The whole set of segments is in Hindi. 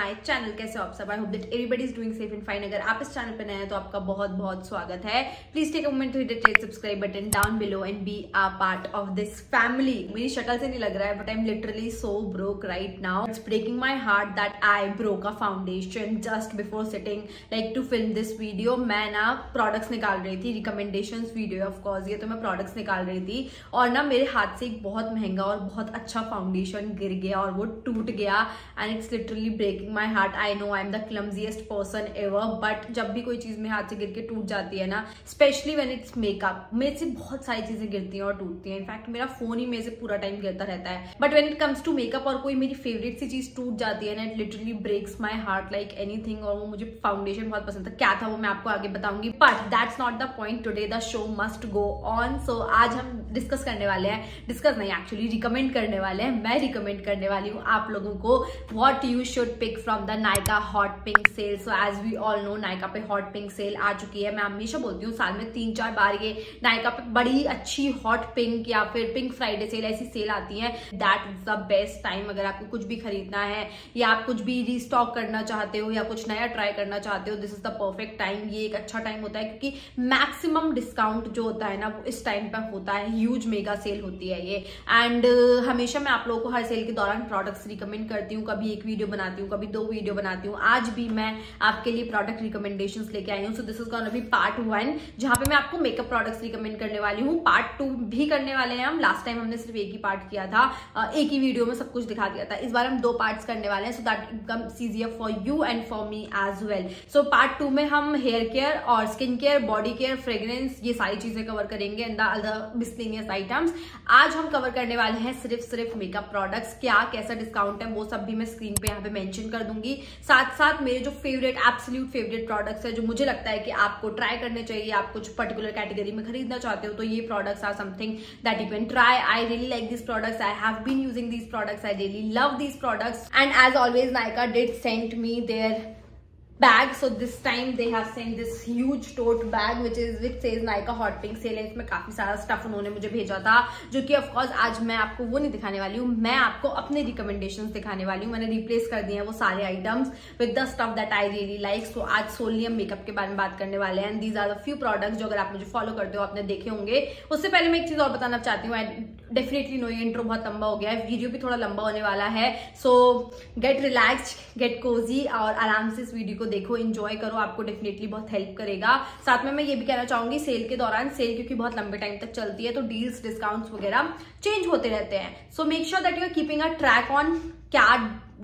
माय चैनल कैसे आप सब? I hope that everybody is doing safe and fine अगर आप इस चैनल पर नए हैं तो आपका बहुत बहुत स्वागत है। Please take a moment to hit the subscribe button down below and be a part of this family मेरी शक्ल से नहीं लग रहा है but I am literally so broke right now it's breaking my heart that I broke a foundation just before sitting like to film this video मैं ना प्रोडक्ट्स निकाल रही थी रिकमेंडेशन वीडियो ऑफकोर्स ये तो मैं प्रोडक्ट्स निकाल रही थी। और ना मेरे हाथ से एक बहुत महँगा और बहुत अच्छा फाउंडेशन गिर गया और वो टूट गया and it's literally breaking my heart I know I am the clumsiest person ever but जब भी कोई चीज़ मेरे हाथ से गिर के टूट जाती है ना स्पेशली वेन इट्स मेकअप मेरे से बहुत सारी चीज़ें गिरती हैं और टूटती हैं। इनफैक्ट मेरा फ़ोन ही मेरे से पूरा टाइम गिरता रहता है। But when it comes to makeup और कोई मेरी फेवरेट सी चीज़ टूट जाती है ना it literally breaks my heart like any और वो मुझे फाउंडेशन बहुत पसंद था। क्या था वो मैं आपको आगे बताऊँगी। But that's not the point today the show must go on so आज हम डिस्कस करने वाले हैं। डिस्कस नहीं एक्चुअली रिकमेंड करने वाले हैं। मैं रिकमेंड करने वाली हूँ आप लोगों को what you should pick from the Nykaa hot pink sale so as we all know Nykaa पे हॉट पिंक सेल आ चुकी है। मैं हमेशा बोलती हूँ साल में तीन चार बार ये नायका पे बड़ी अच्छी हॉट पिंक या फिर पिंक फ्राइडे सेल ऐसी सेल आती है। That is the best time अगर आपको कुछ भी खरीदना है या आप कुछ भी रिस्टॉक करना चाहते हो या कुछ नया ट्राई करना चाहते हो this is the perfect time ये एक अच्छा टाइम होता है क्योंकि मैक्सिमम डिस्काउंट जो होता है ना वो इस टाइम पर होता है। ह्यूज मेगा सेल होती है ये। एंड uh, हमेशा मैं आप लोगों को हर सेल के दौरान प्रोडक्ट्स रिकमेंड करती हूँ कभी एक वीडियो बनाती हूँ कभी दो वीडियो बनाती हूँ। आज भी मैं आपके लिए प्रोडक्ट रिकमेंडेशन लेके आई हूँ। So this is gonna part one जहाँ पे मैं आपको मेकअप प्रोडक्ट्स रिकमेंड करने वाली हूँ। पार्ट टू भी करने वाले हैं हम। लास्ट टाइम हमने सिर्फ़ एक ही पार्ट किया था। एक ही वीडियो में सब कुछ दिखा दिया था। इस बार हम दो पार्ट करने वाले हैं। So that come easier for you and for me as well so part two में हम हेयर केयर और skin care body care fragrance ये सारी चीज़ें कवर करेंगे and the other miscellaneous items आज हम कवर करने वाले हैं सिर्फ़ सिर्फ़ मेकअप प्रोडक्ट्स क्या, कैसा डिस्काउंट है, वो सब भी मैं स्क्रीन पे यहाँ पे मेंशन कर दूँगी। साथ साथ मेरे जो फेवरेट एब्सोल्यूट फेवरेट प्रोडक्ट्स है, जो मुझे लगता है कि आपको ट्राई करने चाहिए, आप कुछ पर्टिकुलर कैटेगरी में खरीदना चाहते हो तो ये products are something that you can try I really like this products I have been using this products I really love this products and as always Nykaa did sent me there bag. So this time they have sent this huge tote bag, which is, which says Nykaa hot pink sale. इसमें काफ़ी सारा स्टफ़ उन्होंने मुझे भेजा था, जो कि ऑफकोर्स आज मैं आपको वो नहीं दिखाने वाली हूँ। मैं आपको अपने रिकमेंडेशन दिखाने वाली हूँ। मैंने रिप्लेस कर दिए हैं वो सारे items with the stuff that I really like so आज सोनली हम मेकअप के बारे में बात करने वाले हैं। These are the few products जो अगर आप मुझे फॉलो करते हो, आपने देखे होंगे। उससे पहले मैं एक चीज़ और बताना चाहती हूँ। डेफिनेटली नो ये इंट्रो बहुत लंबा हो गया है। वीडियो भी थोड़ा लंबा होने वाला है। So get relax get cosy और आराम से इस वीडियो को देखो इंजॉय करो, आपको डेफिनेटली बहुत हेल्प करेगा। साथ में मैं ये भी कहना चाहूँगी सेल के दौरान सेल क्योंकि बहुत लंबे टाइम तक चलती है तो डील्स डिस्काउंट्स वगैरह चेंज होते रहते हैं। So make sure that you are keeping a track on क्या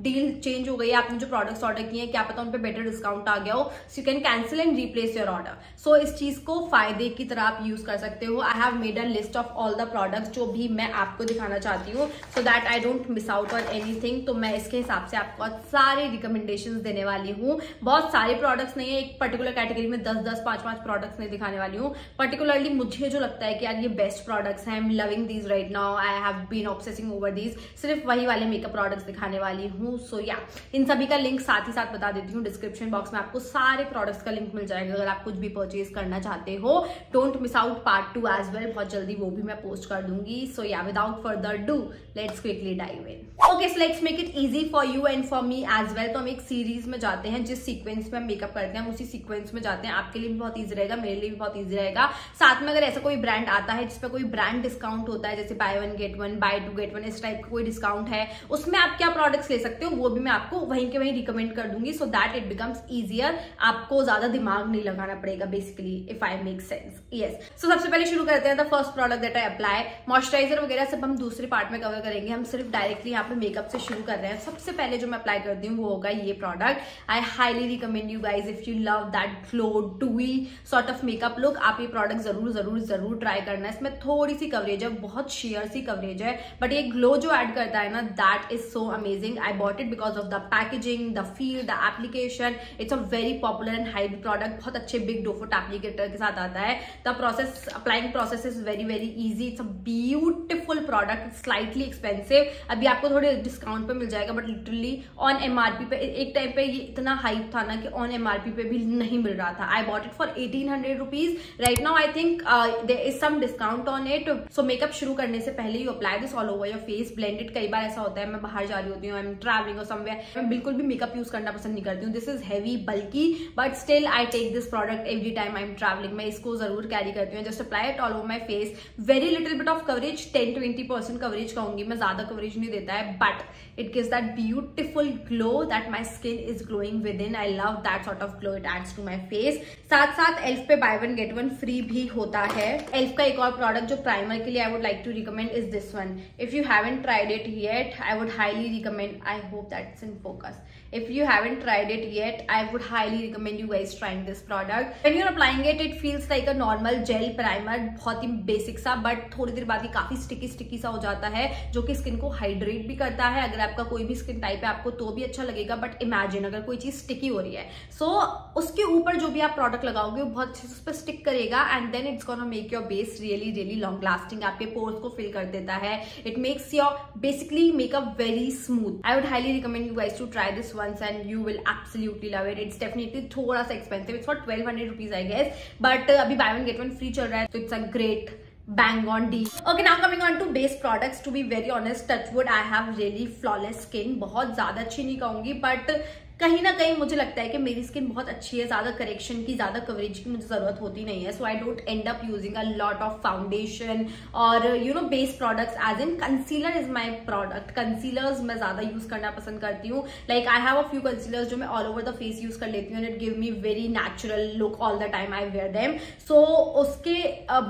डील चेंज हो गई है आपने जो प्रोडक्ट्स ऑर्डर किए हैं, क्या पता उन पे बेटर डिस्काउंट आ गया हो so you can cancel and replace your order so इस चीज़ को फ़ायदे की तरह आप यूज़ कर सकते हो। I have made a list of all the products जो भी मैं आपको दिखाना चाहती हूँ so that I don't miss out on anything तो मैं इसके हिसाब से आपको सारे रिकमेंडेशन देने वाली हूँ। बहुत सारे प्रोडक्ट्स नहीं है, एक पर्टिकुलर कैटेगरी में दस दस, पाँच पाँच प्रोडक्ट्स नहीं दिखाने वाली हूँ। पर्टिकुलरली मुझे जो लगता है कि यार ये बेस्ट प्रोडक्ट्स हैं I am loving these right now I have been obsessing over these सिर्फ़ वही वाले मेकअप प्रोडक्ट्स दिखाने वाली हूँ। सो या इन सभी का लिंक साथ ही साथ बता देती हूँ डिस्क्रिप्शन बॉक्स में आपको सारे प्रोडक्ट्स का लिंक मिल जाएगा, अगर आप कुछ भी परचेज करना चाहते हो. Don't miss out part two as well बहुत जल्दी वो भी मैं पोस्ट कर दूँगी. So yeah without further ado let's quickly dive in okay so let's make it easy for you and for me as well तो हम एक सीरीज़ में जाते हैं, जिस सीक्वेंस में हम मेकअप करते हैं उसी सीक्वेंस में जाते हैं. आपके लिए भी बहुत ईजी रहेगा, मेरे लिए भी बहुत ईजी रहेगा. साथ में अगर ऐसा कोई ब्रांड आता है जिसपे कोई ब्रांड डिस्काउंट होता है, जैसे buy one get one buy two get one इस टाइप का कोई डिस्काउंट है, उसमें आप क्या प्रोडक्ट्स ले सकते हो, वो भी मैं आपको वहीं के वहीं रिकमेंड कर दूँगी so that it becomes easier आपको ज़्यादा दिमाग नहीं लगाना पड़ेगा basically if I make sense yes so सबसे पहले शुरू करते हैं the first product that I apply moisturiser वगैरह सब हम दूसरे पार्ट में कवर करेंगे, हम सिर्फ़ डायरेक्टली यहाँ पे मेकअप से शुरू कर रहे हैं। सबसे पहले जो मैं अप्लाई करती हूँ, वो होगा ये product I highly recommend you guys if you love that glow टूई sort of makeup look आप ये प्रोडक्ट ज़रूर ज़रूर ज़रूर ट्राई करना। इसमें थोड़ी सी कवरेज है, बहुत शेयर सी कवरेज है बट ये ग्लो जो एड करता है ना that is so amazing I bought it because of the packaging the feel the application it's a very popular and high product बहुत अच्छे बिग डोफोट एप्लीकेटर के साथ आता है। The process applying process is very very easy it's a beautiful product slightly expensive अभी आपको थोड़े डिस्काउंट पे मिल जाएगा बट लिटरली ऑन एमआरपी पे, एक टाइम पे ये इतना हाइप था ना कि ऑन एमआरपी पे भी नहीं मिल रहा था। I bought it for eighteen hundred rupees right now I think there is some discount on it so makeup शुरू करने से पहले you apply this all over your face blended कई बार ऐसा होता है, मैं बाहर जा रही होती हूँ आई एम ट्रैवलिंग और समवेयर मैं बिल्कुल भी मेकअप यूज़ करना पसंद नहीं करती हूँ। दिस इज़ हैवी बल्कि but still I take this product every time I am travelling मैं इसको ज़रूर कैरी करती हूँ। Just apply it all over my face very little bit of coverage ten twenty percent coverage कहूँगी मैं, ज़्यादा कवरेज नहीं देता है but it gives that beautiful glow that my skin is glowing within I love that sort of glow it adds to my face साथ साथ एल्फ पे buy one get one free भी होता है। एल्फ का एक और प्रोडक्ट जो प्राइमर के लिए I would like to recommend is this one if you haven't tried it yet I would highly recommend I hope that's in focus if you haven't tried it yet i would highly recommend you guys trying this product. When you're applying it it feels like a normal gel primer बहुत ही बेसिक सा बट थोड़ी देर बाद ही काफ़ी स्टिकी स्टिकी सा हो जाता है जो कि स्किन को हाइड्रेट भी करता है। अगर आपका कोई भी स्किन टाइप है आपको तो भी अच्छा लगेगा बट इमेजिन अगर कोई चीज़ स्टिकी हो रही है। सो so, उसके ऊपर जो भी आप प्रोडक्ट लगाओगे वो बहुत अच्छे से उस पर स्टिक करेगा and then it's gonna make your base really really long lasting आपके पोर्स को फिल कर देता है। It makes your basically makeup very smooth I would highly recommend you guys to try this once and you will absolutely love it it's definitely थोड़ा सा expensive it's for 1200 rupees I guess but uh, अभी buy one get one free चल रहा है so it's a great bang on deal okay now coming on to base products to be very honest touchwood i have really flawless skin बहुत ज़्यादा अच्छी नहीं कहूँगी but कहीं ना कहीं मुझे लगता है कि मेरी स्किन बहुत अच्छी है, ज़्यादा करेक्शन की, ज़्यादा कवरेज की मुझे ज़रूरत होती नहीं है। So I don't end up using a lot of foundation और you know base products as in concealer is my product concealers मैं ज़्यादा यूज़ करना पसंद करती हूँ। Like I have a few concealers जो मैं all over the face use कर लेती हूँ it give me very natural look all the time I wear them so उसके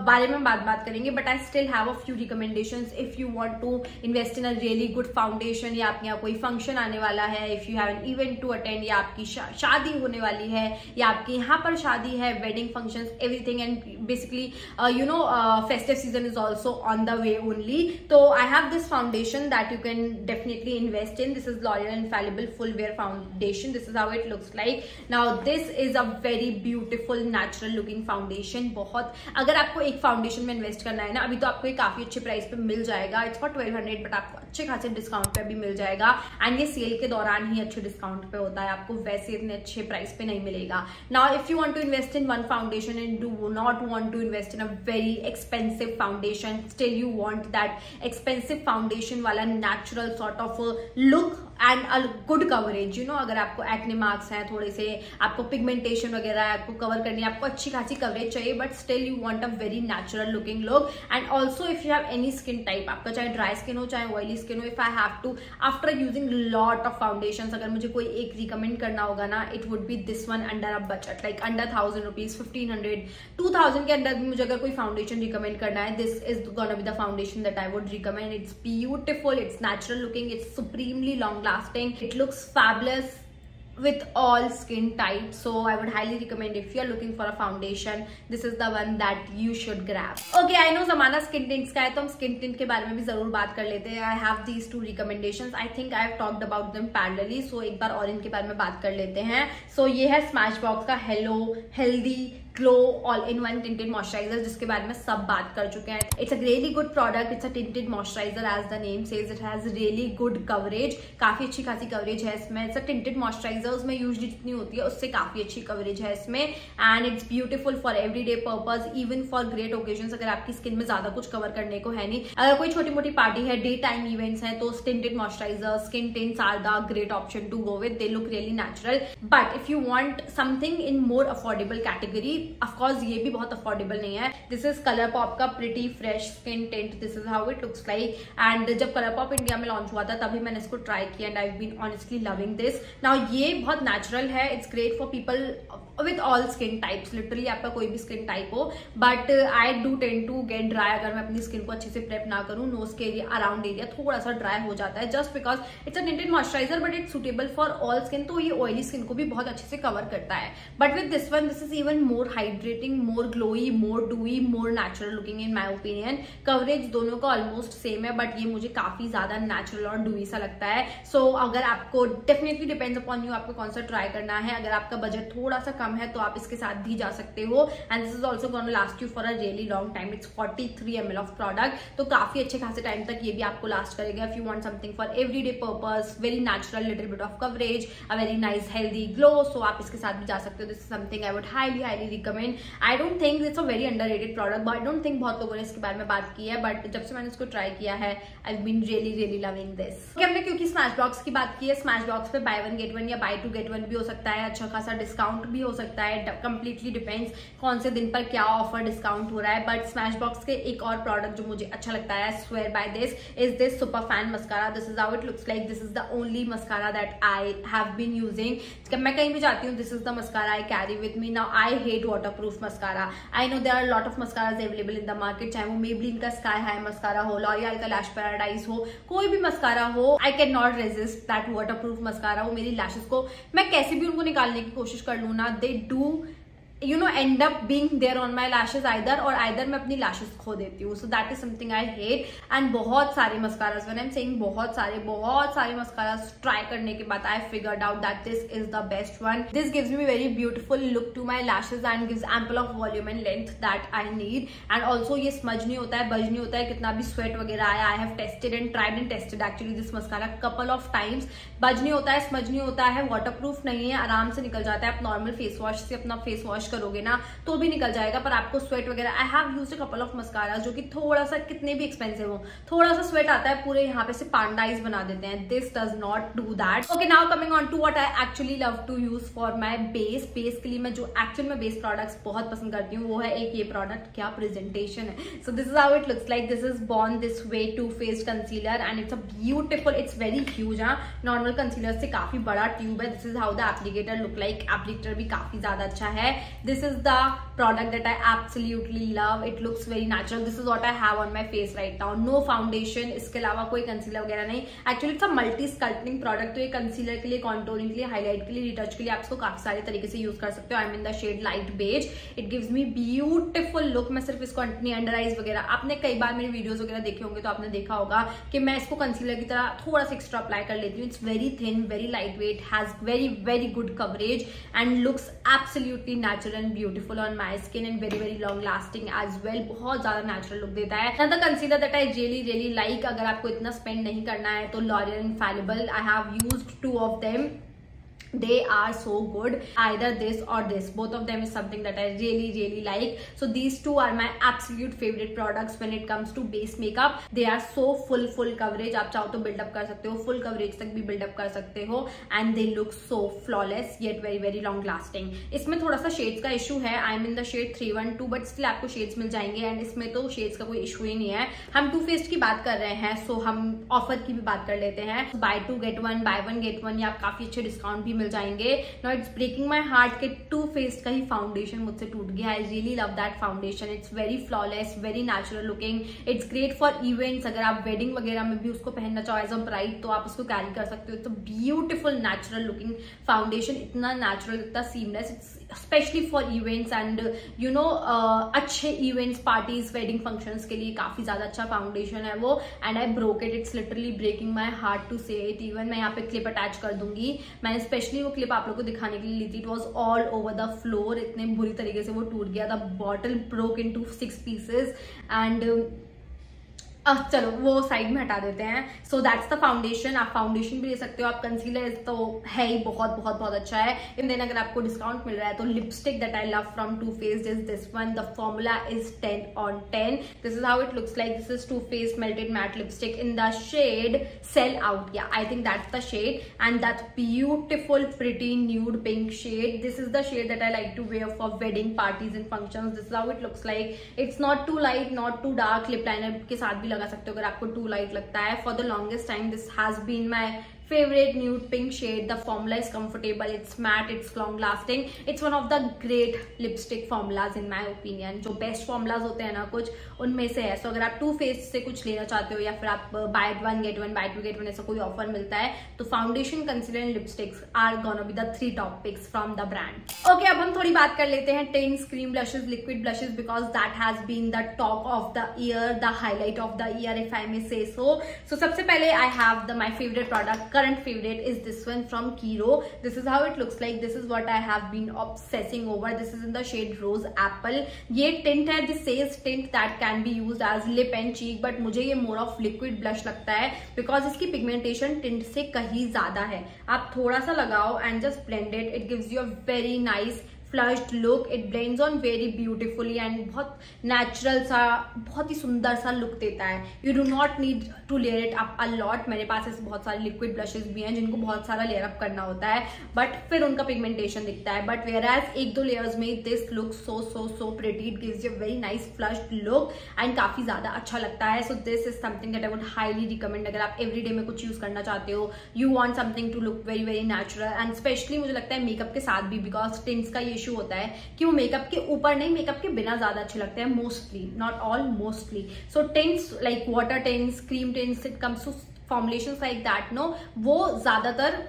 बारे में बात बात करेंगे but I still have a few recommendation if you want to invest in a really good foundation या आपके यहाँ कोई फ़ंक्शन आने वाला है if you have an event to attend या आपकी शा, शादी होने वाली है या आपके यहाँ पर शादी है wedding function everything and basically you know festive season is also on the way only तो I have this foundation that you can definitely invest in this is L'Oreal infallible full wear foundation this is how it looks like now this is a very beautiful natural looking foundation बहुत अगर आपको एक फाउंडेशन में इन्वेस्ट करना है ना अभी तो आपको काफ़ी अच्छे प्राइस पे मिल जाएगा। It's for twelve hundred but आपको अच्छे खासे डिस्काउंट पे भी मिल जाएगा। एंड ये सेल के दौरान ही अच्छे डिस्काउंट पे होता है, आपको वैसे इतने अच्छे प्राइस पे नहीं मिलेगा। Now if you want to invest in one foundation and do not want to invest in a very expensive foundation still you want that expensive foundation वाला natural sort of look and a good coverage you know अगर आपको एक्ने मार्क्स हैं, थोड़े से, आपको पिगमेंटेशन वगैरह है, आपको कवर करनी है, आपको अच्छी खासी कवरेज चाहिए but still you want a very natural looking look and also if you have any skin type आपका चाहे ड्राई स्किन हो, चाहे ऑयली स्किन हो if I have to after using lot of foundation अगर मुझे कोई एक रिकमेंड करना होगा ना it would be this one under a budget like under thousand rupees fifteen hundred two thousand के अंडर भी मुझे अगर कोई फाउंडेशन रिकमेंड करना है this is gonna be the foundation that I would recommend it's beautiful it's natural looking it's supremely long lasting it looks fabulous with all skin types so i would highly recommend if you're looking for a foundation this is the one that you should grab okay i know zamana skin tints ka hai to hum skin tint ke bare mein bhi zarur baat kar lete hain i have these two recommendations i think i have talked about them parallelly so ek baar और इनके बारे में बात कर लेते हैं so ये है smashbox का hello healthy glow all in one tinted moisturiser जिसके बारे में सब बात कर चुके हैं। It's a really good product it's a tinted moisturiser as the name says it has really good coverage काफ़ी अच्छी खासी कवरेज है इसमें। इट्स अ टिंटेड मॉइस्चराइजर उसमें यूजली जितनी होती है, उससे काफ़ी अच्छी कवरेज है इसमें। And it's beautiful for every day purpose even for great occasion अगर आपकी स्किन में ज़्यादा कुछ कवर करने को है नहीं। अगर कोई छोटी मोटी पार्टी है डे टाइम इवेंट्स है तो tinted moisturiser skin tints are the great option to go with they look really natural but if you want something in more affordable category of course ये भी बहुत अफोर्डेबल नहीं है। दिस इज़ कलर पॉप का pretty fresh skin tint this is how it looks like and जब कलर पॉप इंडिया में लॉन्च हुआ था, तभी मैंने इसको ट्राई किया and I been honestly loving this now ये बहुत नेचुरल है. It's great for people with all skin types literally आपका कोई भी स्किन टाइप हो. But I do tend to get dry अगर मैं अपनी स्किन को अच्छे से प्रेप ना करूँ नोज़ के एरिया अराउंड एरिया थोड़ा सा ड्राई हो जाता है just because it's a moisturiser but it's suitable for all skin तो ये ऑयली स्किन को भी बहुत अच्छे से कवर करता है. But with this one this is even more hydrating more glowy more dewy more natural looking in my opinion coverage दोनों का ऑलमोस्ट सेम है बट ये मुझे काफ़ी ज़्यादा नेचुरल और डूई सा लगता है. सो so, अगर आपको डेफिनेटली डिपेंड्स अपॉन यू आपको कौन सा ट्राई करना है अगर आपका बजट थोड़ा सा कम है तो आप इसके साथ भी जा सकते हो। And this is also gonna last you for a really long time it's forty three M L of product तो काफ़ी अच्छे खासे टाइम तक ये भी आपको लास्ट करेगा। If you want something for every day purpose very natural little bit of coverage a very nice healthy glow so आप इसके साथ भी जा सकते हो। This is something I would highly highly recommend I don't think it's a very underrated product I don't think बहुत लोगों ने इसके बारे में बात की है बट जब से मैंने इसको ट्राई किया है I been really really loving this हमने क्योंकि स्मैश बॉक्स की बात की है स्मैश बॉक्स पे बाय वन गेट वन या बाय टू गेट वन भी हो सकता है। अच्छा खासा डिस्काउंट भी हो सकता है कंप्लीटली डिपेंड्स कौन से दिन पर क्या ऑफ़र डिस्काउंट हो रहा है। बट स्मैश बॉक्स के एक और प्रोडक्ट जो मुझे अच्छा लगता है swear by this is this super fan mascara this is how it looks like this is the only mascara that I have been using मैं कहीं भी जाती हूँ this is the mascara I carry with me now I hate waterproof mascara I know there are lot of mascara available in the market चाहे वो मेबलिन का स्काई हाई मस्कारा हो लॉरियल का लैश पैराडाइज हो, कोई भी मस्कारा हो I can not resist that waterproof mascara हो मेरी लैशेस को मैं कैसे भी उनको निकालने की कोशिश कर लू ना they do you know end up being there on my lashes either और आइदर मैं अपनी लैशेज खो देती हूँ. So that is something I hate and बहुत सारे मस्काराज वन एम सेइंग बहुत सारे बहुत सारे मस्काराज ट्राई करने के बाद I figured out that this is the best one this gives me very beautiful look to my lashes and gives ample of volume and length that I need and also ये स्मज नहीं होता है बज नहीं होता है. कितना भी स्वेट वगैरह आया I have tested and tried and tested actually this mascara couple of times budge नहीं होता है स्मज नहीं होता है. वाटर प्रूफ नहीं है, आराम से निकल जाता है. आप नॉर्मल फेस वॉश से अपना फेस वॉश करोगे ना तो भी निकल जाएगा। पर आपको स्वेट वगैरह I have use couple of mascara जो कि थोड़ा सा कितने भी एक्सपेंसिव हो थोड़ा सा स्वेट आता है, पूरे यहाँ पे से पांडाइज बना देते हैं। This does not do that okay now coming on to what I actually love to use for my base base के लिए मैं जो एक्चुअल में बेस प्रोडक्ट्स बहुत पसंद करती हूँ, वो है एक ये प्रोडक्ट क्या प्रेजेंटेशन है। So this is how it looks like this is Born This Way Too Faced concealer and it's a beautiful it's very huge हाँ। नॉर्मल कंसीलर से काफ़ी बड़ा ट्यूब है। This is how the applicator look like applicator भी काफ़ी ज़्यादा अच्छा है। This is the product that I absolutely love. It looks very natural. This is what I have on my face right now. No foundation. इसके अलावा कोई कंसीलर वगैरह नहीं actually it's a multi sculpting product तो ये कंसीलर के लिए कॉन्टोरिंग के लिए हाईलाइट के लिए रिटच के लिए आप इसको काफ़ी सारे तरीके से यूज़ कर सकते हो I mean the shade light beige it gives me beautiful look मैं सिर्फ़ इसको अपनी अंडर आइज़ वगैरह आपने कई बार मेरे वीडियोज़ वगैरह देखे होंगे तो आपने देखा होगा कि मैं इसको कंसीलर की तरह थोड़ा सा एक्स्ट्रा अप्लाई कर लेती हूँ it's very thin very light weight has very very good coverage and looks absolutely natural and beautiful on my skin and very very long lasting as well बहुत ज़्यादा नेचुरल लुक देता है। Consider that I really really like अगर आपको इतना स्पेंड नहीं करना है तो L'Oreal infallible I have use two of them they are so good. Either this or this. Both of them is something that i really really like. So these two are my absolute favorite products when it comes to base makeup. They are so full full coverage. आप चाहो तो बिल्डअप कर सकते हो फुल कवरेज तक भी बिल्डअप कर सकते हो. And they look so flawless yet very very long lasting इसमें थोड़ा सा शेड्स का इशू है. I am in the shade three one two but still आपको शेड्स मिल जाएँगे. एंड इसमें तो शेड्स का कोई इशू ही नहीं है. हम टू फेस्ट की बात कर रहे हैं सो so हम ऑफ़र की भी बात कर लेते हैं. Buy two get one buy one get one या काफ़ी अच्छे डिस्काउंट भी मिल जाएँगे। No it's breaking my heart के टू फेस का ही फाउंडेशन मुझसे टूट गया I really love that foundation it's very flawless very natural looking it's great for events अगर आप वेडिंग वगैरह में भी उसको पहनना चाहो एज अ ब्राइट तो आप उसको कैरी कर सकते हो। It's beautiful natural looking foundation इतना नेचुरल इतना seamless it's specially for events and you know अच्छे इवेंट्स पार्टीज़ वेडिंग फ़ंक्शंस के लिए काफ़ी ज़्यादा अच्छा फाउंडेशन है वो and I broke it it's literally breaking my heart to say it even मैं यहाँ पे क्लिप अटैच कर दूँगी. मैंने स्पेशली वो क्लिप आप लोग को दिखाने के लिए ली थी. It was all over the floor इतने बुरी तरीके से वो टूट गया. The bottle broke into six pieces and अब चलो, वो साइड में हटा देते हैं। सो दैट्स द फाउंडेशन आप फाउंडेशन भी ले सकते हो, आप कंसीलर तो है ही बहुत बहुत बहुत अच्छा है। इन देन अगर आपको डिस्काउंट मिल रहा है तो lipstick that I love from too face is this one the formula is ten on ten this is how it looks like this is too face melted matte lipstick in the shade sell out या I think that's the shade and that beautiful pretty nude pink shade this is the shade that I like to wear for wedding parties and function this is how it looks like it's not too light not too dark lip liner के साथ भी लगा सकते हो अगर आपको टू लाइट लगता है. For the longest time this has been my favorite nude pink shade the formula is comfortable it's matte it's long lasting. It's one of the great lipstick formulas in my opinion. जो best formulas होते हैं ना कुछ उनमें से है। सो so, अगर आप टू फेस से कुछ लेना चाहते हो या फिर आप buy one get one buy two get one ऐसा कोई ऑफ़र मिलता है तो foundation concealer lipsticks are gonna be the three top picks from the brand okay अब हम थोड़ी बात कर लेते हैं ten cream blushes liquid blushes because that has been the top of the year the highlight of the year if I may so so सबसे पहले I have the my favourite product current favorite is this one from Kiro. This is how it looks like. This is what I have been obsessing over. This is in the shade Rose Apple. ये tint है. This says tint that can be used as lip and cheek, but मुझे ये more of liquid blush लगता है because इसकी pigmentation tint से कहीं ज़्यादा है आप थोड़ा सा लगाओ and just blend it. It gives you a very nice flushed look it blends on very beautifully and बहुत नेचुरल सा, बहुत ही सुंदर सा लुक देता है. You do not need to layer it up a lot मेरे पास ऐसे बहुत सारे लिक्विड ब्लशेज भी हैं जिनको बहुत सारा लेयर अप करना होता है. बट फिर उनका पिगमेंटेशन दिखता है. बट वेयर एज एक दो लेयर्स में this look so so so pretty it gives you very nice flushed look and काफ़ी ज़्यादा अच्छा लगता है. So this is something that I would highly recommend अगर आप एवरी डे में कुछ यूज़ करना चाहते हो. You want something to look very very natural and specially मुझे लगता है मेकअप के साथ भी बिकॉज़ टिंट्स का ये इशू होता है कि वो मेकअप के ऊपर नहीं मेकअप के बिना ज़्यादा अच्छे लगते हैं mostly not all mostly so tints like water tints cream tints it comes to formulation like that no वो ज़्यादातर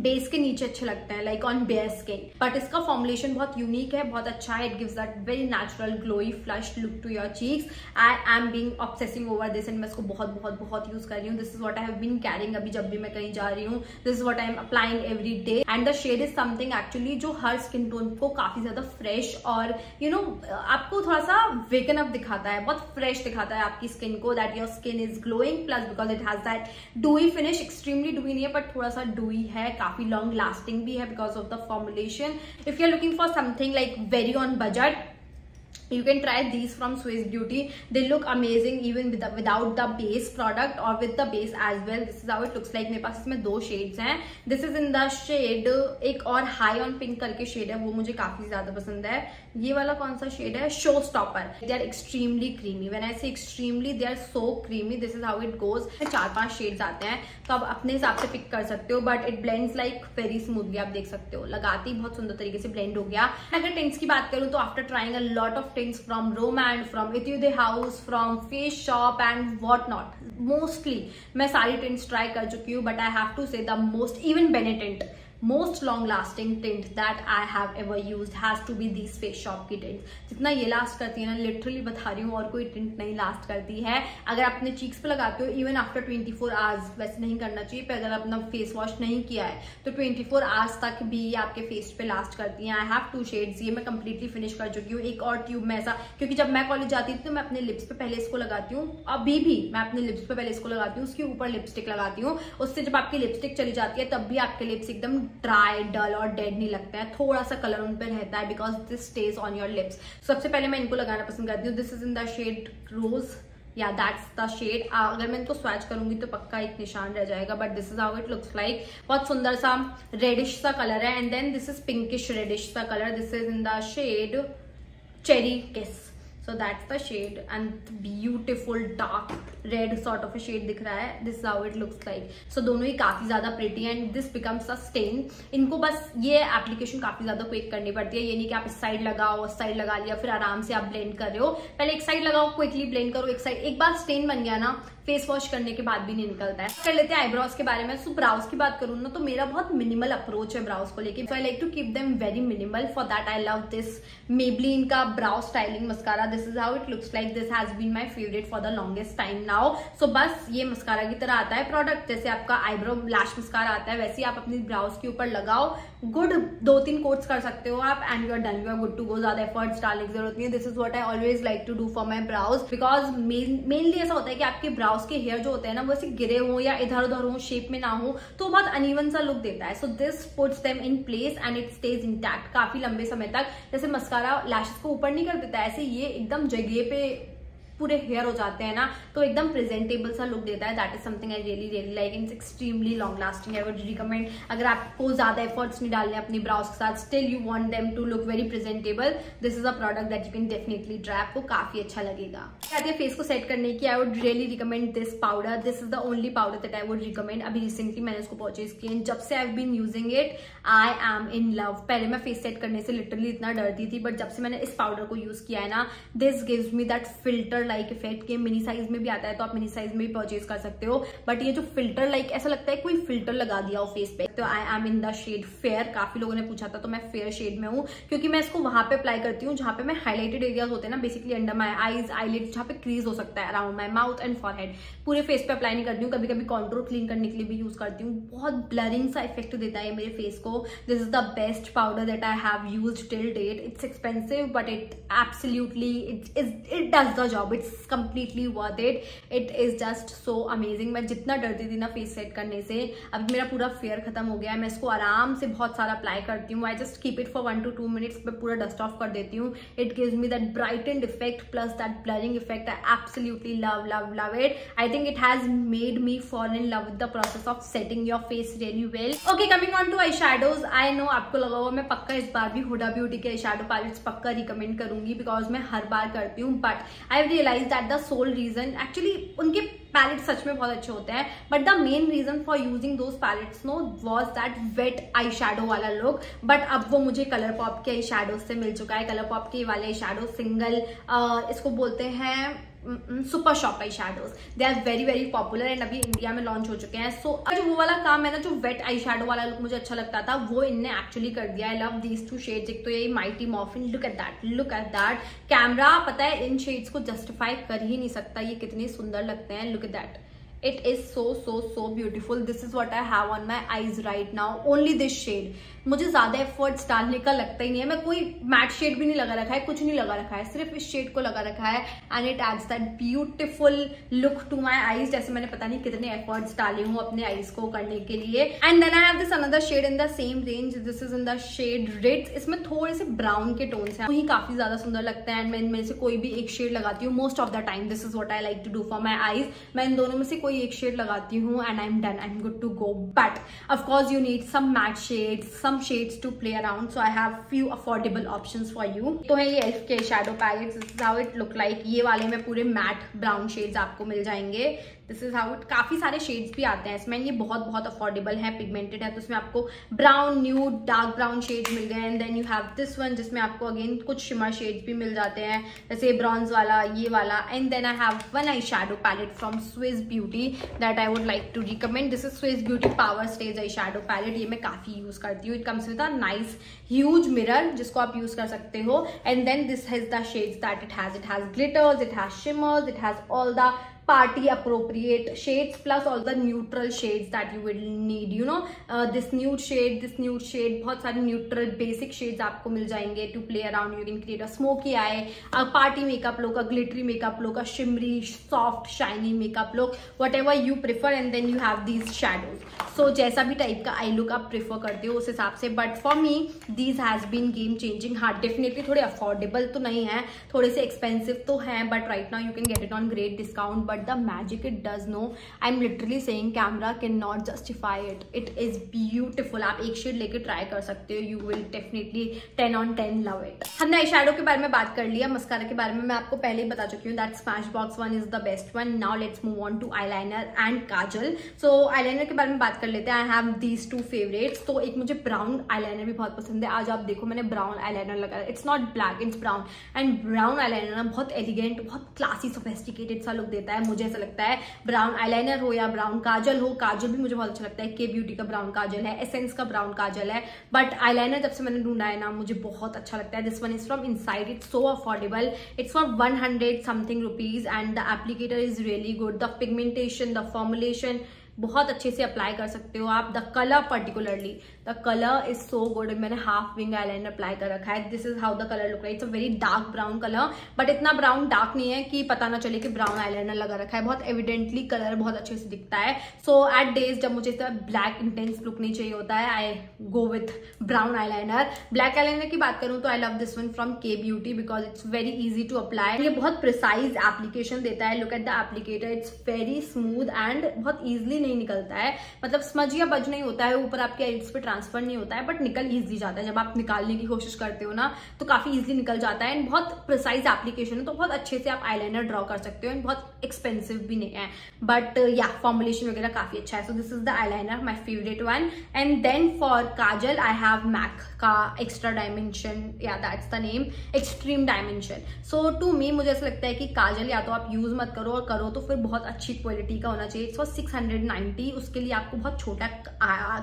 बेस के नीचे अच्छे लगते हैं like on bare skin but इसका फॉर्मुलेशन बहुत यूनिक है बहुत अच्छा है. It gives that very natural glowy flush look to your cheeks I am being obsessing over this and मैं इसको बहुत बहुत बहुत यूज़ कर रही हूँ. This is what I have been carrying अभी जब भी मैं कहीं जा रही हूँ. This is what I am applying every day and the shade is something actually जो हर स्किन टोन को काफ़ी ज़्यादा फ्रेश और यू you नो know, आपको थोड़ा सा वेकन अप दिखाता है बहुत फ्रेश दिखाता है आपकी स्किन को that your skin is glowing plus because it has that dewy finish extremely dewy नहीं है बट थोड़ा सा डूई है लॉन्ग लास्टिंग भी है because of the formulation if you are looking for something like very on budget you can try these from swiss beauty. They look amazing even with the, without the base product or with the base as well. This is how it looks like. मेरे पास इसमें दो शेड्स हैं. This is in the shade एक और हाई ऑन पिंक करके शेड है. वो मुझे काफ़ी ज़्यादा पसंद है. ये वाला कौन सा शेड है? Show stopper they are extremely creamy when I say extremely they are so creamy this is how it goes चार पाँच शेड्स आते हैं. तो आप अपने हिसाब से पिक कर सकते हो but it blends like very smoothly आप देख सकते हो. लगाती बहुत सुंदर तरीके से ब्लेंड हो गया. अगर टेंट्स की बात करूँ तो after trying a lot of from rom and from Etude house from face shop and what not mostly मैं सारी टेंट्स ट्राई कर चुकी हूँ but I have to say the most even benetint most long lasting tint that I have ever use has to be these face shop की टिंट जितना ये लास्ट करती है ना लिटरली बता रही हूँ, और कोई टिंट नहीं लास्ट करती है। अगर आप अपने चीक्स पे लगाते हो इवन आफ्टर 24 आवर्स वैसे नहीं करना चाहिए, पर अगर अपना फेस वॉश नहीं किया है तो 24 आवर्स तक भी आपके फेस पे लास्ट करती है। आई हैव टू शेड्स ये मैं कंप्लीटली फिनिश कर चुकी हूँ, एक और ट्यूब में ऐसा। क्योंकि जब मैं कॉलेज जाती थी तो मैं अपने लिप्स पे पहले इसको लगाती हूँ, अभी भी मैं अपने लिप्स पे पहले इसको लगाती हूँ, उसके ऊपर लिपस्टिक लगाती हूँ। उससे जब आपकी लिपस्टिक चली जाती है, तब भी आपके लिप्स एकदम ड्राई डल और डेड नहीं लगता है। थोड़ा सा कलर उन पर रहता है because this stays on your lips सबसे पहले मैं इनको लगाना पसंद करती हूँ। This is in the shade rose या दैट्स द शेड अगर मैं इनको स्वैच करूँगी तो पक्का एक निशान रह जाएगा but this is how it looks like बहुत सुंदर सा रेडिश सा कलर है। And then this is pinkish reddish सा colour this is in the shade cherry kiss so that's the shade and beautiful dark red sort of a shade दिख रहा है. This how it looks like so दोनों ही काफ़ी ज़्यादा pretty and this becomes a stain इनको बस ये एप्लीकेशन काफ़ी ज़्यादा क्विक करनी पड़ती है. ये नहीं कि आप इस साइड लगाओ, उस साइड लगा लिया, फिर आराम से आप ब्लेंड कर रहे हो. पहले एक साइड लगाओ क्विकली ब्लेंड करो, एक साइड एक बार स्टेन बन गया ना फेस वॉश करने के बाद भी नहीं निकलता है। कर लेते हैं आईब्रोज के बारे में। सो ब्राउज की बात करूँ ना तो मेरा बहुत मिनिमल अप्रोच है ब्राउज को लेकर so I like to keep them very minimal for that I love this Maybelline का brow styling mascara this is how it looks like this has been my favourite for the longest time now so बस ये मस्कारा की तरह आता है प्रोडक्ट जैसे आपका आईब्रो लैश मस्कारा आता है, वैसे ही आप अपनी ब्राउज के ऊपर लगाओ। गुड दो तीन कोट्स कर सकते हो आप and you are done you are good to go ज़्यादा एफर्ट्स डालने की ज़रूरत नहीं है। This is what I always like to do for my brows because mainly ऐसा होता है कि आपके ब्राउज के हेयर जो होते हैं ना, वो ऐसे गिरे हो या इधर उधर हो शेप में ना हो तो बहुत अनिवन सा लुक देता है। So this puts them in place and it stays intact काफ़ी लंबे समय तक। जैसे मस्कारा लैशेस को ऊपर नहीं कर देता, ऐसे ये एकदम जगह पे पूरे हेयर हो जाते हैं ना तो एकदम प्रेजेंटेबल सा लुक देता है। That is something I really really like it's extremely long lasting I would recommend अगर आपको ज़्यादा एफर्ट्स नहीं डालने अपनी ब्राउज के साथ still you want them to look very presentable this is a product that you can definitely try आपको काफ़ी अच्छा लगेगा। कहते हैं फेस को सेट करने की I would really recommend this powder this is the only powder that I would recommend अभी रिसेंटली मैंने इसको परचेज किया एंड जब से I been using it I am in love पहले मैं फेस सेट करने से लिटरली इतना डरती थी बट जब से मैंने इस पाउडर को यूज़ किया है ना this gives me that filter like effect के मिनी साइज़ में भी आता है तो आप मिनी साइज़ में भी परचेज कर सकते हो. बट ये जो फ़िल्टर लाइक ऐसा लगता है कोई फ़िल्टर लगा दिया हो फेस पे. तो I am in the shade fair काफ़ी लोगों ने पूछा था तो मैं फेयर शेड में हूँ, क्योंकि मैं इसको वहाँ पे अप्लाई करती हूँ, जहाँ पे मैं हाईलाइटेड एरियाज़ होते हैं ना basically under my eyes eyelid जहाँ पे क्रीज हो सकता है around my mouth and for पूरे फेस पे अप्लाई नहीं करती हूँ कभी कभी कॉन्ट्रोल क्लीन करने के लिए भी यूज़ करती हूँ. बहुत ब्लरिंग सा इफ़ेक्ट देता है मेरे फेस को. This is the best powder that I have used till date it's expensive but it absolutely it is it does the job it's completely worth it it is just so amazing मैं जितना डरती थी ना फेस सेट करने से, अब मेरा पूरा फेयर खत्म हो गया है। मैं इसको आराम से बहुत सारा अप्लाई करती हूँ। I just keep it for one two two minutes में पूरा डस्ट ऑफ़ कर देती हूँ। It gives me that bright and effect plus that blurring effect I absolutely love love love it I think it has made me fall in love with the process of setting your face really well okay coming on to eye shadows I know आपको लगा हुआ मैं पक्का इस बार भी हुडा ब्यूटी के आई शेडो पैलेट्स पक्का रिकमेंड करूँगी बिकॉज़ मैं हर बार करती हूँ but I realise that the sole reason actually उनके पैलेट सच में बहुत अच्छे होते हैं but the main reason for using those palettes no was that wet eye shadow वाला लुक बट अब वो मुझे कलर पॉप के आई शेडो से मिल चुका है कलर पॉप के वाले आई शेडो सिंगल इसको बोलते हैं super shop eye shadows they are very very popular and अभी इंडिया में लॉन्च हो चुके हैं. सो so, जो वो वाला काम है ना जो वेट आई शेडो वाला लुक मुझे अच्छा लगता था वो इनने एक्चुअली कर दिया. I love these two shade एक तो ये mighty muffin look at that look at that camera पता है इन शेड्स को जस्टिफाई कर ही नहीं सकता. ये कितने सुंदर लगते हैं. Look at that it is so so so beautiful. This is what i have on my eyes right now. Only this shade. मुझे ज़्यादा एफर्ट्स डालने का लगता ही नहीं है। मैं कोई मैट शेड भी नहीं लगा रखा है, कुछ नहीं लगा रखा है। सिर्फ़ इस शेड को लगा रखा है। And it adds that beautiful look to my eyes जैसे मैंने पता नहीं कितने एफर्ट्स डाले हूँ अपने आईज को करने के लिए। And then I have this another shade in the same range this is in the shade red इसमें थोड़े से ब्राउन के टोन्स हैं। वही काफ़ी ज़्यादा सुंदर लगता है। एंड मैं इनमें से कोई भी एक शेड लगाती हूँ। Most of the time this is what I like to do for my eyes मैं इन दोनों में से कोई एक शेड लगाती हूँ and I am done I am good to go but of course you need some matte shade some shades to play around so I have few affordable option for you तो है ये एल्फ के shadow palettes how it look like ये वाले में पूरे मैट ब्राउन शेड्स आपको मिल जाएँगे. दिस इज़ हाउ इट काफ़ी सारे शेड्स भी आते हैं इसमें। ये बहुत बहुत अफोर्डेबल है पिगमेंटेड है तो उसमें आपको brown new dark brown shades मिल गए and then you have this one जिसमें आपको अगेन कुछ शिमर शेड्स भी मिल जाते हैं, जैसे ब्राउन्स वाला, ये वाला। And then I have one eye shadow palette from Swiss Beauty that I would like to recommend this is Swiss Beauty power stage eye shadow palette ये मैं काफ़ी यूज़ करती हूँ। It comes with a nice huge mirror जिसको आप यूज़ कर सकते हो। And then this has the shades that it has it has glitters it has shimmers it has all the party appropriate shades plus all the neutral shades that you will need you know uh, this nude shade this nude shade बहुत सारे neutral basic shades आपको मिल जाएँगे to play around you can create a smoky eye a party makeup look a glittery makeup look a shimmery soft shiny makeup look whatever you prefer and then you have these shadows so जैसा भी टाइप का आई लुक आप प्रेफर करते हो उस हिसाब से but for me these has been game changing हाँ डेफिनेटली थोड़े अफोर्डेबल तो नहीं है थोड़े से एक्सपेंसिव तो है but right now you can get it on great discount but the magic, it does know. I'm literally saying camera cannot justify it. It is beautiful. आप एक शेड लेके ट्राई कर सकते हो. You will definitely ten on ten love it हमने आई के बारे में बात कर लिया. मस्कारा के बारे में मैं आपको पहले ही बता चुकी हूँ that Smashbox one is the best one now let's move on to eyeliner and kajal. So eyeliner के बारे में बात कर लेते हैं. I have these two favourites तो एक मुझे ब्राउन आईलाइनर भी बहुत पसंद है. आज आप देखो मैंने ब्राउन आईलाइनर लगाया. It's not black it's brown and brown eye eyeliner बहुत एलिगेंट बहुत क्लासी सोफेस्टिकेटेड सा लुक देता है. मुझे ऐसा लगता है ब्राउन आईलाइनर हो या ब्राउन काजल हो, काजल भी मुझे बहुत अच्छा लगता है। के ब्यूटी का ब्राउन काजल है एसेंस का ब्राउन काजल है। बट आईलाइनर जब से मैंने ढूंढा है ना, मुझे बहुत अच्छा लगता है। This one is from Insight it's so affordable it's for one hundred something rupees and the applicator is really good the pigmentation the formulation बहुत अच्छे से अप्लाई कर सकते हो आप the colour particularly the colour is so good मैंने हाफ़ विंग आईलाइनर अप्लाई कर रखा है. This is how the colour look it's a very dark brown colour but इतना ब्राउन डार्क नहीं है कि पता ना चले कि ब्राउन आईलाइनर लगा रखा है. बहुत एविडेंटली कलर बहुत अच्छे से दिखता है. सो एट डेज़ जब मुझे ब्लैक इंटेंस लुक नहीं चाहिए होता है I go with brown eyeliner black eyeliner की बात करूँ तो I love this one from Kay Beauty because it's very easy to apply ये बहुत प्रिसाइज एप्लीकेशन देता है. Look at the applicator it's very smooth and बहुत ईजिली नहीं निकलता है. मतलब स्मज या बज नहीं होता है. ऊपर आपके आइड्स पे ट्रांसफ़र नहीं होता है बट निकल ईजी जाता है। जब आप निकालने की कोशिश करते हो ना तो काफ़ी इजिली निकल जाता है। एंड बहुत प्रिसाइज एप्लीकेशन है तो बहुत अच्छे से आप आईलाइनर ड्रॉ कर सकते हो। एंड बहुत एक्सपेंसिव भी नहीं है। बट या फॉर्मुलेशन वगैरह काफ़ी अच्छा है। So this is the eyeliner my favourite one and then for kajal I have MAC का एक्स्ट्रा डायमेंशन या that's the name extreme dimension so to me मुझे ऐसा लगता है कि काजल, या तो आप यूज़ मत करो और करो तो फिर बहुत अच्छी क्वालिटी का होना चाहिए। सिक्स हंड्रेड नाइनटी उसके लिए आपको बहुत छोटा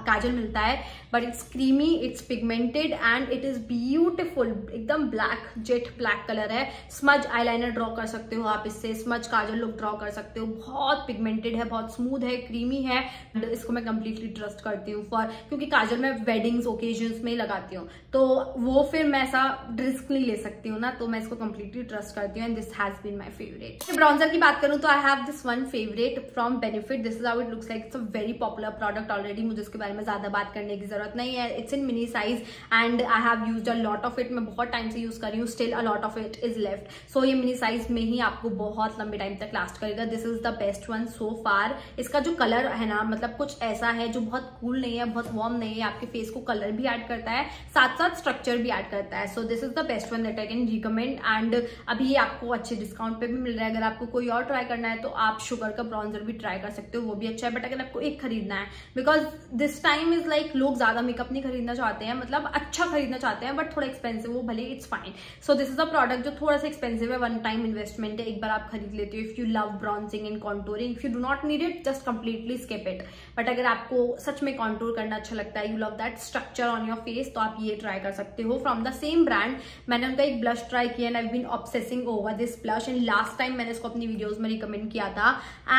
काजल मिलता है। But it's creamy it's pigmented and it is beautiful एकदम ब्लैक जेट ब्लैक कलर है। स्मज आईलाइनर ड्रॉ कर सकते हो आप इससे। स्मज काजल लुक ड्रॉ कर सकते हो। बहुत पिगमेंटेड है, बहुत स्मूथ है क्रीमी है। इसको मैं कंप्लीटली ट्रस्ट करती हूँ फॉर क्योंकि काजल मैं वेडिंग्स ओकेजन में लगाती हूँ। तो वो फिर मैं ऐसा रिस्क नहीं ले सकती हूँ ना तो मैं इसको कंप्लीटली ट्रस्ट करती हूँ। And this has been my favourite bronzer की बात करूँ तो I have this one favourite from Benefit this is आउ it looks like it's a very popular product already मुझे इसके बारे में ज़्यादा बात करने की ज़रूरत नहीं है it's in mini size and I have use a lot of it मैं बहुत टाइम से यूज़ कर रही हूँ still a lot of it is left so ये मिनी साइज़ में ही आपको बहुत लंबे टाइम तक लास्ट करेगा. This is the best one so far इसका जो कलर है ना मतलब कुछ ऐसा है जो बहुत कूल नहीं है, बहुत वार्म नहीं है, आपके फेस को कलर भी एड करता है साथ साथ स्ट्रक्चर भी एड करता है. So this is the best one that I can recommend and अभी ये आपको अच्छे डिस्काउंट पे भी मिल रहा है. अगर आपको कोई और ट्राई करना है तो आप शुगर का ब्राउज़र भी ट्राई कर सकते हो, वो भी अच्छा है. बट अगर आपको एक खरीदना है because this time is like लोग ज़्यादा मेकअप नहीं खरीदना चाहते हैं मतलब अच्छा खरीदना चाहते हैं बट थोड़ा एक्सपेंसिव हो भले it's fine so this is a product जो थोड़ा सा एक्सपेंसिव है वन टाइम इन्वेस्टमेंट है, एक बार आप खरीद लेते हो if you love bronzing and contouring if you do not need it just completely skip it but अगर आपको सच में कॉन्टोर करना अच्छा लगता है you love that structure on your face तो आप ये ट्राई कर सकते हो. फ्रॉम द सेम ब्रांड मैंने उनका एक ब्लश ट्राई किया and I been obsessing over this blush and last time मैंने इसको अपनी वीडियोज़ में रिकमेंड किया था.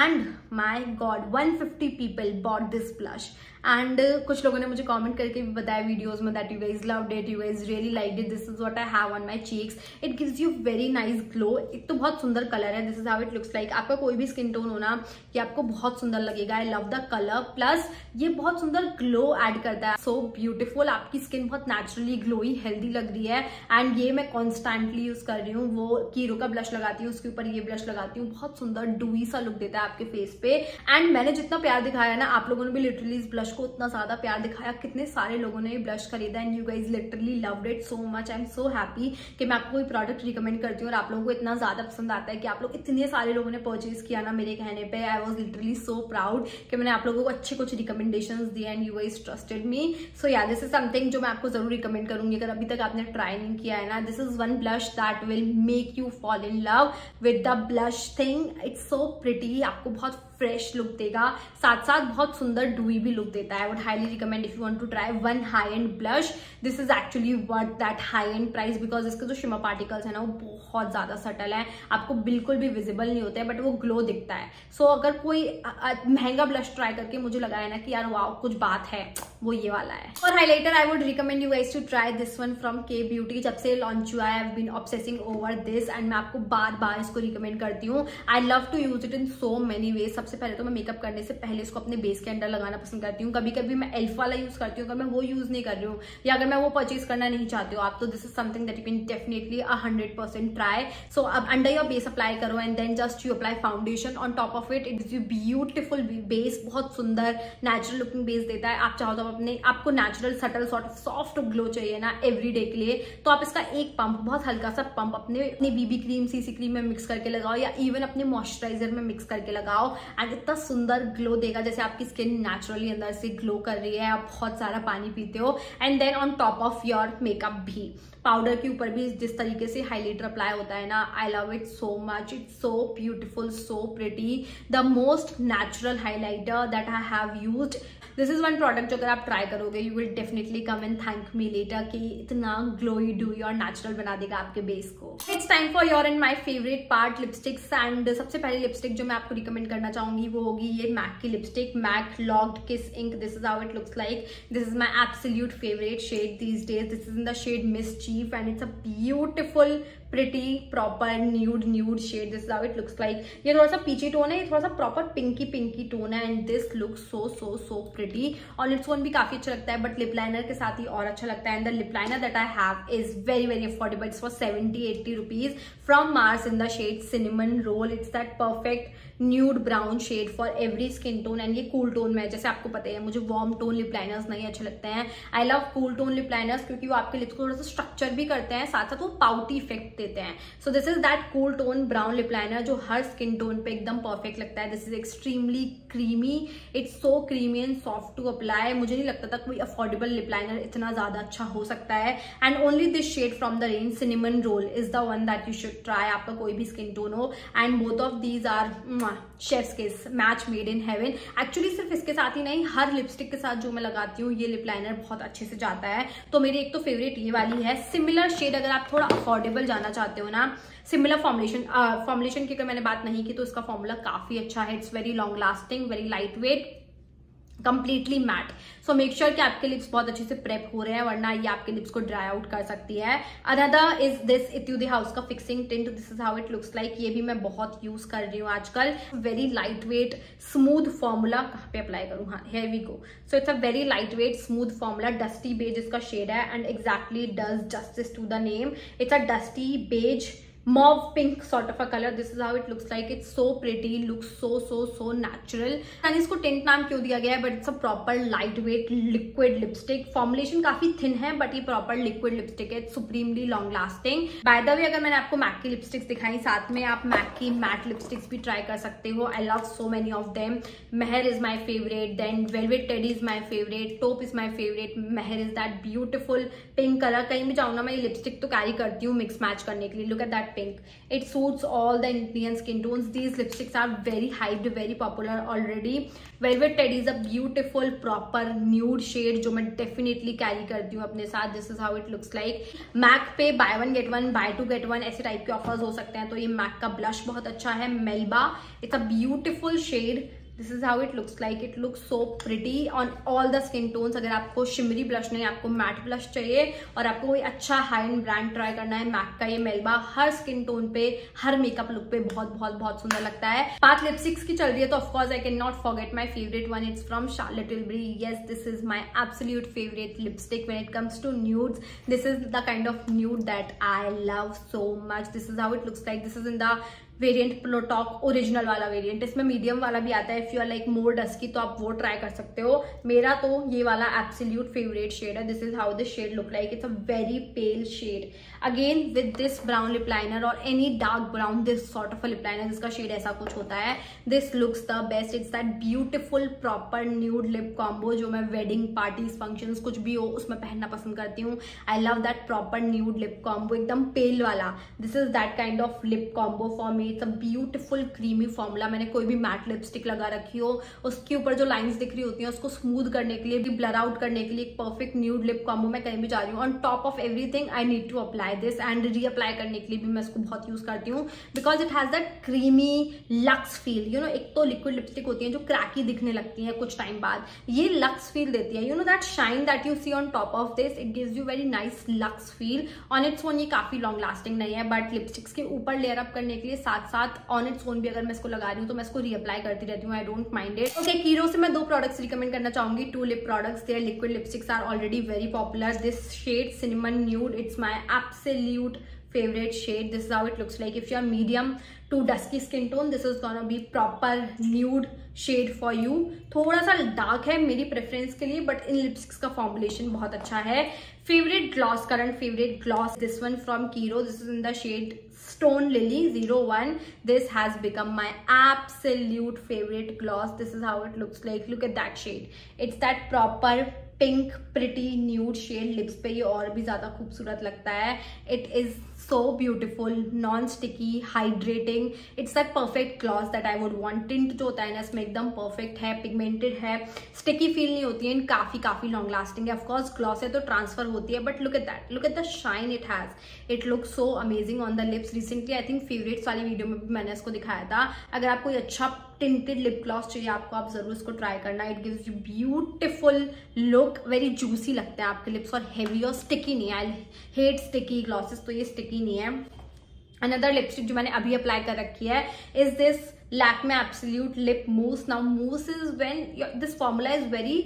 And my god one fifty people bought this blush and कुछ लोगों ने मुझे कमेंट करके भी बताया वीडियोस में that you guys love that you guys really like it this is what I have on my cheeks it gives you very nice glow एक तो बहुत सुंदर कलर है. This is how it looks like आपका कोई भी स्किन टोन होना ये आपको बहुत सुंदर लगेगा. I love the colour plus ये बहुत सुंदर ग्लो एड करता है. सो so ब्यूटिफुल आपकी स्किन बहुत नेचुरली ग्लोई हेल्दी लग रही है. एंड ये मैं कॉन्स्टेंटली यूज़ कर रही हूँ. वो कीरो का ब्लश लगाती हूँ, उसके ऊपर ये ब्लश लगाती हूँ. बहुत सुंदर डुई सा लुक देता है आपके फेस पे. एंड मैंने जितना प्यार दिखाया ना, आप लोगों ने भी लिटरली इस ब्लश को उतना ज़्यादा प्यार दिखाया, कितने सारे लोगों ने ब्लश खरीदा and you guys literally loved it so much I am so happy कि मैं आपको कोई प्रोडक्ट रिकमेंड करती हूँ और आप लोगों को इतना ज़्यादा पसंद आता है कि आप लोग इतने सारे लोगों ने परचेज किया ना मेरे कहने पे. I was literally so proud कि मैंने आप लोगों को अच्छे कुछ रिकमेंडेशन दिए and you guys trusted me so yeah this is something जो मैं आपको ज़रूर रिकमेंड करूँगी। अगर अभी तक आपने ट्राई नहीं किया है ना this is one blush that will make you fall in love with the blush thing it's so pretty आपको बहुत फ्रेश लुक देगा। साथ साथ बहुत सुंदर डुई भी लुक देता है। Would highly recommend if you want to try one high end blush this is actually worth that high end price because इसके जो शिमा पार्टिकल्स है ना वो बहुत ज़्यादा सटल है। आपको बिल्कुल भी विजिबल नहीं होते हैं बट वो ग्लो दिखता है। सो so, अगर कोई महँगा ब्लश ट्राई करके मुझे लगा है ना कि यार वाह कुछ बात है वो ये वाला है। और highlighter I would recommend you guys to try this one from Kay Beauty जब से लॉन्च हुआ है been obsessing over this and मैं आपको बार बार इसको रिकमेंड करती हूँ। I love to use it in so many ways सबसे पहले तो मैं मेकअप करने से पहले इसको अपने बेस के अंडर लगाना पसंद करती हूँ। कभी कभी मैं एल्फ वाला यूज़ करती हूँ, अगर मैं वो यूज़ नहीं कर रही हूँ, या अगर मैं वो परचेज करना नहीं चाहती हूँ, आप तो this is something that you can definitely hundred percent try so अब अंडर योर बेस अप्लाई करो and then just you apply foundation on top of it is you beautiful base बहुत सुंदर नेचुरल लुकिंग बेस देता है। आप चाहो तो अपने, आपको natural subtle sort of soft glow चाहिए ना एवरी डे के लिए तो आप इसका एक पंप बहुत हल्का सा पंप अपने, अपनी बीबी क्रीम सीसी क्रीम में मिक्स करके लगाओ, या इवन अपने मॉइस्चराइजर में मिक्स करके लगाओ। एंड इतना सुंदर ग्लो देगा, जैसे आपकी स्किन नेचुरली अंदर से ग्लो कर रही है, आप बहुत सारा पानी पीते हो and then on top of your makeup भी। पाउडर के ऊपर भी जिस तरीके से हाईलाइटर अप्लाई होता है ना I love it so much it's so beautiful so pretty the most natural highlighter that I have use this is one product जो अगर आप ट्राई करोगे you will definitely come and thank me later कि इतना ग्लोई डूई और नेचुरल बना देगा आपके बेस को. It's time for your and my favourite part lipsticks and सबसे पहले लिपस्टिक जो मैं आपको रिकमेंड करना चाहूँगी, वो होगी ये मैक की lipstick MAC locked kiss ink this is how it looks like this is my absolute favourite shade these days this is in the shade mischief and it's a beautiful pretty proper nude nude shade this how it looks like ये थोड़ा सा पीची टोन है, ये थोड़ा सा प्रॉपर पिंकी पिंकी टोन है. And this look so so so pretty और लिप्स वन भी काफ़ी अच्छा लगता है बट लिप लाइनर के साथ ही और अच्छा लगता है. And the lip liner that I have is very very affordable it's for seventy eighty rupees from Mars in the shade cinnamon roll it's that perfect nude brown shade for every skin tone and ये कूल टोन में जैसे आपको पता है मुझे वार्म टोन लिप लाइनर्स नहीं अच्छे लगते हैं. I love cool tone lip liners क्योंकि वो आपके लिप्स को थोड़ा सा स्ट्रक्चर भी करते हैं. साथ साथ वो पाउटी इफ़ेक्ट देते हैं। So this is that cool tone brown lip liner जो हर स्किन टोन पे एकदम परफेक्ट लगता है। This is extremely creamy it's so creamy and soft to apply मुझे नहीं लगता था कोई अफोर्डेबल लिप लाइनर इतना ज़्यादा अच्छा हो सकता है। And only this shade from the range cinnamon roll is the one that you should try आपका कोई भी स्किन टोन हो। And both of these are chef's kiss match made in heaven actually सिर्फ़ इसके साथ ही नहीं, हर लिपस्टिक के साथ जो मैं लगाती हूँ, ये लिप लाइनर बहुत अच्छे से जाता है। तो मेरी एक तो फेवरेट ये वाली है। सिमिलर शेड अगर आप थोड़ा अफोर्डेबल जाना चाहते हो ना सिमिलर फॉर्मुलेशन फॉर्मुलेशन की अगर मैंने बात नहीं की तो इसका फॉर्मूला काफ़ी अच्छा है. It's very long lasting very light weight completely matte so make sure कि आपके लिप्स बहुत अच्छे से प्रेप हो रहे हैं, वरना ये आपके लिप्स को ड्राई आउट कर सकती है। Another is this Etude House का fixing tint this is how it looks like ये भी मैं बहुत यूज़ कर रही हूँ आजकल। Very light weight smooth formula कहाँ पे अप्लाई करूँ? हाँ we go so it's a very light weight smooth formula dusty beige इसका शेड है and exactly does justice to the name it's a dusty beige mauve pink sort of a color. This is how it looks like. It's so pretty. Looks so so so natural. And इसको टेंट नाम क्यों दिया गया है? It's a proper light weight liquid lipstick formulation काफ़ी थिन है बट ये प्रॉपर लिक्विड लिपस्टिक है. Supremely long lasting by the way अगर मैंने आपको मैक की लिपस्टिक्स दिखाई साथ में, आप मैक की मैट लिपस्टिक्स भी ट्राई कर सकते हो. I love so many of them Mehar is my favourite then velvet teddy is my favourite taupe is my favourite Mehar is that beautiful pink colour कहीं भी जाऊँ ना, मैं ये लिपस्टिक तो कैरी करती हूँ मिक्स मैच करने के लिए. Look at that pink. It suits all the Indian skin tones. These lipsticks are very hyped, very popular already. Velvet Teddy is a beautiful proper nude shade जो मैं definitely carry करती हूँ अपने साथ. This is how it looks like. MAC पे buy one get one, buy two get one ऐसे टाइप के offers हो सकते हैं तो ये MAC का blush बहुत अच्छा है Melba. It's a beautiful shade this is how it looks like it looks so pretty on all the skin tones अगर आपको शिमरी ब्लश नहीं, आपको मैट ब्लश चाहिए और आपको कोई अच्छा हाई एंड ब्रांड ट्राई करना है मैक का ये मेलबा हर स्किन टोन पे, हर मेकअप लुक पे बहुत बहुत बहुत सुंदर लगता है। पाथ लिपस्टिक्स की चल रही है तो of course I can not forget my favourite one it's from Charlotte Tilbury yes this is my absolute favourite lipstick when it comes to nudes this is the kind of nude that I love so much this is how it looks like this is in the variant pillow talk original वाला वेरिएंट इसमें मीडियम वाला भी आता है। If you are like more dusky तो आप वो ट्राई कर सकते हो। मेरा तो ये वाला एब्सोल्यूट फेवरेट शेड है। This is how this shade look like it's a very pale shade again with this brown lip liner और any dark brown this sort of lip जिसका शेड ऐसा कुछ होता है this looks the best it's that beautiful proper nude lip combo जो मैं वेडिंग पार्टीज़ फ़ंक्शन कुछ भी हो, उसमें पहनना पसंद करती हूँ। I love that proper nude lip combo एकदम पेल वाला। This is that kind of lip combo for me it's a beautiful creamy formula मैंने कोई भी मैट लिपस्टिक लगा रखी हो, उसके ऊपर जो लाइन्स दिख रही होती हैं, उसको स्मूथ करने के लिए, भी ब्लर आउट करने के लिए एक परफेक्ट न्यूड लिप कॉम्बो मैं कहीं भी जा रही हूँ। On top of everything I need to apply this and reapply करने के लिए भी मैं इसको बहुत यूज़ करती हूँ because it has that creamy luxe feel you know एक तो लिक्विड लिपस्टिक होती है जो क्रैकी दिखने लगती है कुछ टाइम बाद। ये लक्स फील देती है you know that shine that you see on top of this it gives you very nice luxe feel on its own ये काफ़ी लॉन्ग लास्टिंग नहीं है बट लिपस्टिक्स के ऊपर लेयर अप करने के लिए साथ साथ साथ ऑन इट्स ओन भी अगर मैं इसको लगा रही हूँ तो मैं इसको रीअप्लाई करती रहती हूँ I don't mind it okay Kiro से मैं दो प्रोडक्ट्स रिकमेंड करना चाहूँगी. Two lip products their liquid lipsticks are already very popular this shade cinnamon nude it's my absolute favorite shade. This is how it looks like. If you're medium to dusky skin tone, this is gonna be proper nude shade for you. थोड़ा सा डार्क है मेरी प्रेफरेंस के लिए बट इन लिपस्टिक्स का फॉर्मुलेशन बहुत अच्छा है. Favourite gloss current favourite gloss this one from Kiro this is in the shade stone lily 01 this has become my absolute favorite gloss this is how it looks like look at that shade it's that proper pink pretty nude shade lips पे ये और भी ज़्यादा खूबसूरत लगता है it is so beautiful non sticky hydrating it's that perfect gloss that I would want tint जो होता है ना, इसमें एकदम परफेक्ट है पिगमेंटेड है. स्टिकी फील नहीं होती है इन काफ़ी काफ़ी लॉन्ग लास्टिंग है. ऑफकोर्स ग्लॉस है तो ट्रांसफ़र होती है but look at that look at the shine it has it look so amazing on the lips recently I think favourites वाली वीडियो में भी मैंने इसको दिखाया था. अगर आप कोई अच्छा टिंटेड लिप ग्लॉस चाहिए आपको, आप ज़रूर इसको ट्राई करना. It gives you beautiful look very juicy लगता है आपके लिप्स और हेवी और स्टिकी नहीं आई हेट स्टिकी ग्लॉसेस तो ये स्टिकी नहीं है। अनदर लिपस्टिक जो मैंने अभी अप्लाई कर रखी है is this Lakme absolute lip mousse now mousse is when this formula is very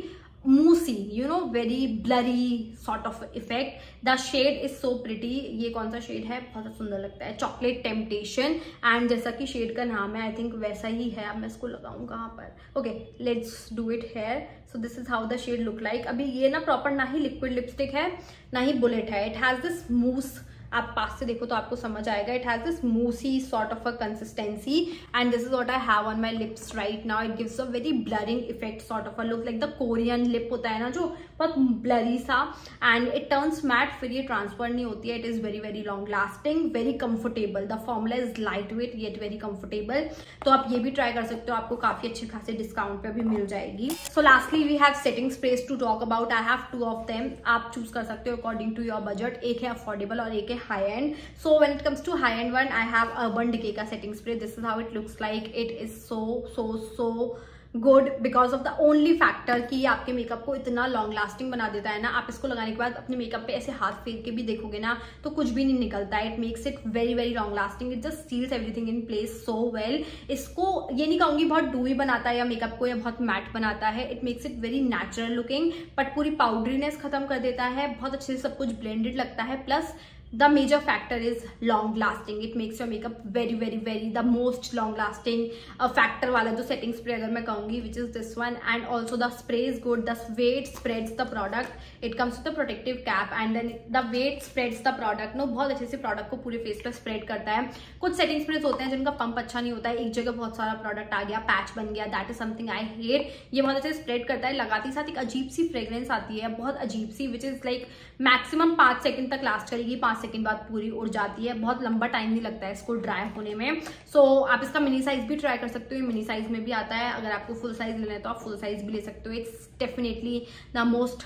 moussy you know very blurry sort of effect the shade is so pretty ये कौन सा शेड है? बहुत सुंदर लगता है। चॉकलेट टेम्पटेशन एंड जैसा कि शेड का नाम है आई थिंक वैसा ही है। अब मैं इसको लगाऊँ कहाँ पर? Okay let's do it here so this is how the shade look like अभी ये ना प्रॉपर ना ही लिक्विड लिपस्टिक है, ना ही बुलेट है. इट हैज़ दिस मूस आप पास से देखो तो आपको समझ आएगा। It has this moussy sort of a consistency and this is what I have on my lips right now it gives a very blurring effect sort of a look like the Korean lip होता है ना, जो बहुत ब्लरी सा। एंड इट टर्न्स मैट फिर ये ट्रांसफ़र नहीं होती है। It is very very long lasting very comfortable the formula is light weight yet very comfortable तो आप ये भी ट्राई कर सकते हो। आपको काफ़ी अच्छे खासे डिस्काउंट पे भी मिल जाएगी। So lastly we have setting sprays to talk about I have two of them आप चूज़ कर सकते हो अकॉर्डिंग टू योर बजट एक है अफोर्डेबल और एक है high end so when it comes to high end one I have Urban Decay का setting spray this is how it looks like it is so so so good because of the only factor कि आपके मेकअप को इतना लॉन्ग लास्टिंग बना देता है ना। आप इसको लगाने के बाद अपने मेकअप पे ऐसे हाथ फेर के भी देखोगे ना तो कुछ भी नहीं निकलता it makes it very very long lasting it just seals everything in place so well इसको ये नहीं कहूँगी बहुत डूई बनाता है या मेकअप को या बहुत मैट बनाता है। It makes it very natural looking but पूरी पाउडरीनेस खत्म कर देता है। बहुत अच्छे से सब कुछ ब्लेंडेड लगता है। Plus the major factor is long lasting it makes your makeup very very very the most long lasting uh, factor wala jo setting spray agar main kahungi which is this one and also the spray is good the weight spreads the product it comes with the protective cap and then the weight spreads the product no bahut अच्छे से प्रोडक्ट को पूरे फेस पर स्प्रेड करता है। कुछ सेटिंग स्प्रेज होते हैं जिनका पंप अच्छा नहीं होता है एक जगह बहुत सारा प्रोडक्ट आ गया पैच बन गया that is something I hate ये बहुत अच्छे स्प्रेड करता है लगाते ही साथ एक अजीब सी फ्रेग्रेंस आती है बहुत अजीब सी विच इज़ लाइक मैक्सिमम पाँच सेकंड तक लास्ट करेगी पाँच सेकंड बाद पूरी उड़ जाती है बहुत लंबा टाइम नहीं लगता है इसको ड्राई होने में। सो so, आप इसका मिनी साइज़ भी ट्राई कर सकते हो मिनी साइज़ में भी आता है। अगर आपको फुल साइज़ लेना है तो आप फुल साइज़ भी ले सकते हो। It's definitely the most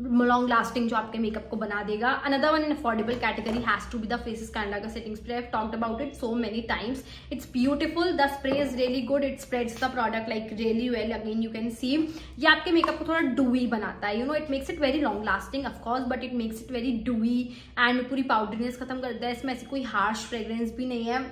long lasting जो आपके मेकअप को बना देगा। Another one in affordable category has to be the Faces Canada का setting spray I about it so many times it's beautiful the spray is really good it spreads the product like really well again you can see ये आपके मेकअप को थोड़ा डूई बनाता है. You know it makes it very long lasting of course but it makes it very dewy and पूरी पाउडरनेस खत्म करता है। इसमें ऐसी कोई हार्श फ्रेग्रेंस भी नहीं है।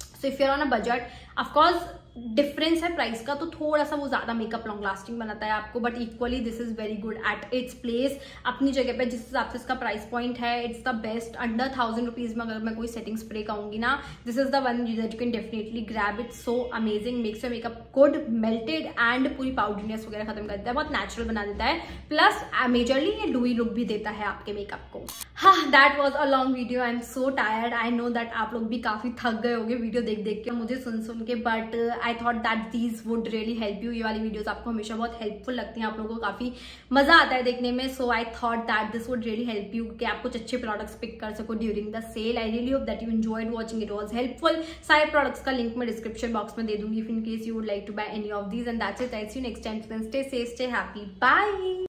So if you're on a budget of course difference है प्राइस का तो थोड़ा सा वो ज़्यादा मेकअप लॉन्ग लास्टिंग बनाता है आपको but equally this is very good at its place अपनी जगह पे जिस हिसाब से इसका प्राइस पॉइंट है it's the best under thousand rupees में अगर मैं कोई सेटिंग स्प्रे कहूँगी ना this is the one that you can definitely grab it so amazing makes your makeup good melted and पूरी पाउडरनेस वगैरह खत्म कर देता है. बहुत नेचुरल बना देता है. प्लस मेजरली uh, ये डूई लुक भी देता है आपके मेकअप को. हाँ that was a long video I am so tired I know that आप लोग भी काफ़ी थक गए होंगे वीडियो देख देख के मुझे सुन सुन के but I thought that these would really help you ये वाली वीडियोज़ आपको हमेशा बहुत हेल्पफुल लगती हैं, आप लोगों को काफ़ी मज़ा आता है देखने में. So I thought that this would really help you कि आप कुछ अच्छे प्रोडक्ट्स पिक कर सको during the sale I really hope that you enjoyed watching it was helpful सारे प्रोडक्ट्स का लिंक मैं डिस्क्रिप्शन बॉक्स में दे दूँगी if in case you would like to buy any of these and that's it I see next time stay safe stay happy bye